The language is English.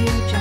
You.